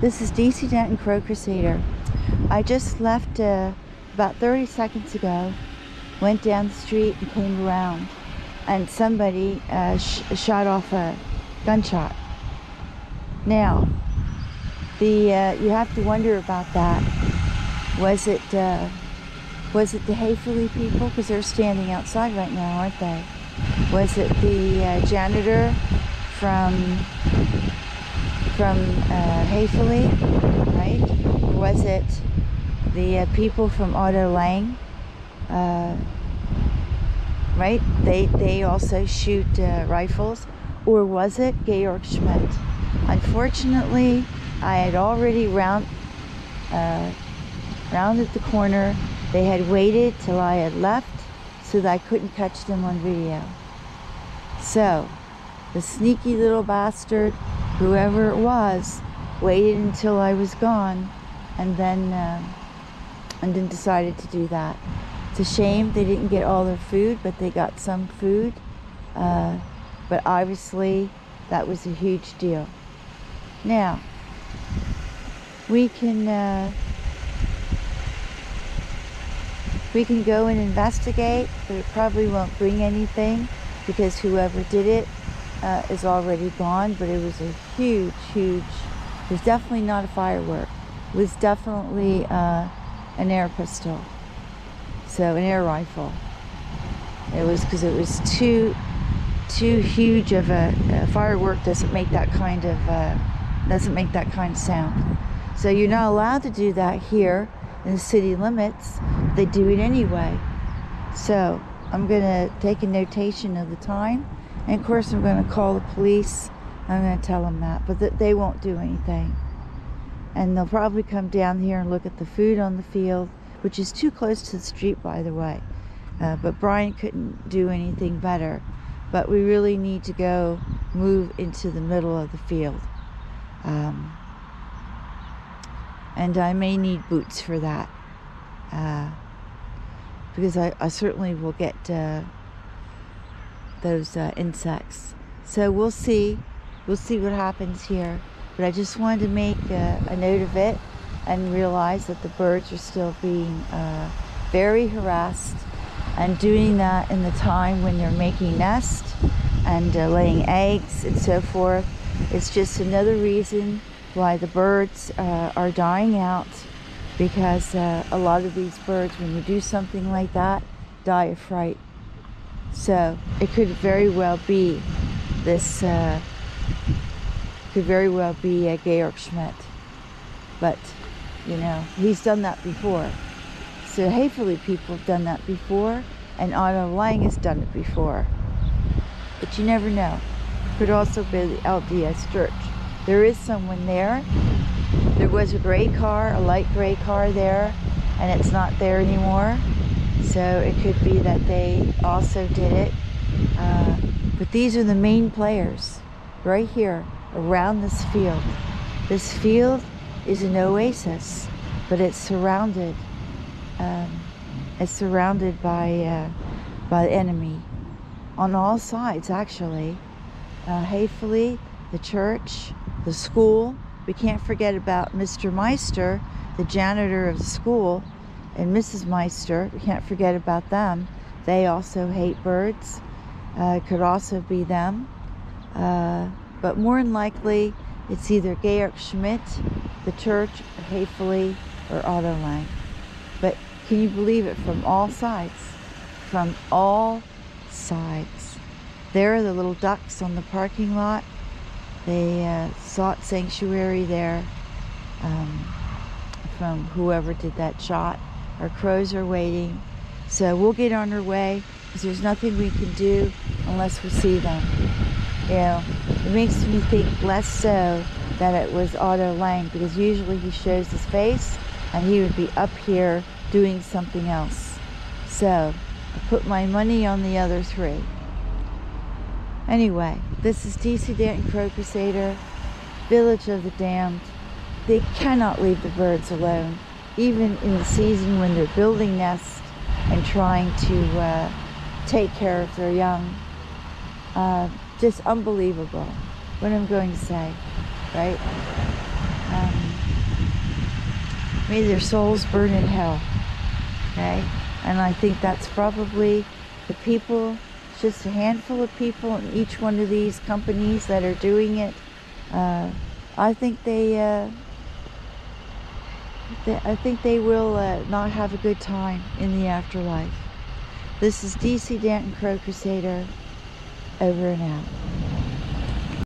This is DC Danton Crow Crusader. I just left uh, about 30 seconds ago, went down the street and came around, and somebody uh, sh shot off a gunshot. Now, the uh, you have to wonder about that. Was it uh, was it the Hayfley people? Because they're standing outside right now, aren't they? Was it the uh, janitor from from uh, right? Was it the uh, people from Otto Lang? Uh, right? They they also shoot uh, rifles, or was it Georg Schmidt? Unfortunately, I had already round uh, rounded the corner. They had waited till I had left so that I couldn't catch them on video. So, the sneaky little bastard whoever it was waited until I was gone and then uh, and then decided to do that. It's a shame they didn't get all their food, but they got some food. Uh, but obviously, that was a huge deal. Now, we can uh, we can go and investigate, but it probably won't bring anything because whoever did it uh, is already gone, but it was a huge, huge, it was definitely not a firework. It was definitely uh, an air pistol. So an air rifle. It was because it was too, too huge of a, a, firework doesn't make that kind of, uh, doesn't make that kind of sound. So you're not allowed to do that here in the city limits. They do it anyway. So I'm going to take a notation of the time and of course, I'm going to call the police. I'm going to tell them that, but th- they won't do anything. And they'll probably come down here and look at the food on the field, which is too close to the street, by the way. Uh, but Brian couldn't do anything better. But we really need to go move into the middle of the field. Um, and I may need boots for that. Uh, because I, I, certainly will get. Uh, those uh, insects. So we'll see. We'll see what happens here. But I just wanted to make a, a note of it and realize that the birds are still being uh, very harassed and doing that in the time when they're making nests and uh, laying eggs and so forth. It's just another reason why the birds uh, are dying out because uh, a lot of these birds, when you do something like that, die of fright. So it could very well be this, uh, could very well be a Georg Schmidt. But, you know, he's done that before. So Hayfley people have done that before, and Otto Lang has done it before. But you never know. Could also be the LDS Church. There is someone there. There was a gray car, a light gray car there, and it's not there anymore. So it could be that they also did it. Uh, but these are the main players right here around this field. This field is an oasis, but it's surrounded. Um, it's surrounded by uh, by the enemy on all sides, actually. Uh, the church, the school. We can't forget about Mr. Meister, the janitor of the school, and Mrs. Meister, we can't forget about them. They also hate birds. Uh, could also be them. Uh, but more than likely, it's either Georg Schmidt, the church, or Hayfley, or Otto Lang. But can you believe it? From all sides. From all sides. There are the little ducks on the parking lot. They uh, sought sanctuary there um, from whoever did that shot. Our crows are waiting. So we'll get on our way because there's nothing we can do unless we see them. You know, it makes me think less so that it was Otto Lang because usually he shows his face and he would be up here doing something else. So I put my money on the other three. Anyway, this is DC Danton Crow Crusader, Village of the Damned. They cannot leave the birds alone even in the season when they're building nests and trying to uh, take care of their young. Uh, just unbelievable what I'm going to say, right? Um, may their souls burn in hell. Okay? And I think that's probably the people, just a handful of people in each one of these companies that are doing it. Uh, I think they, uh, I think they will uh, not have a good time in the afterlife. This is DC Danton Crow Crusader, over and out.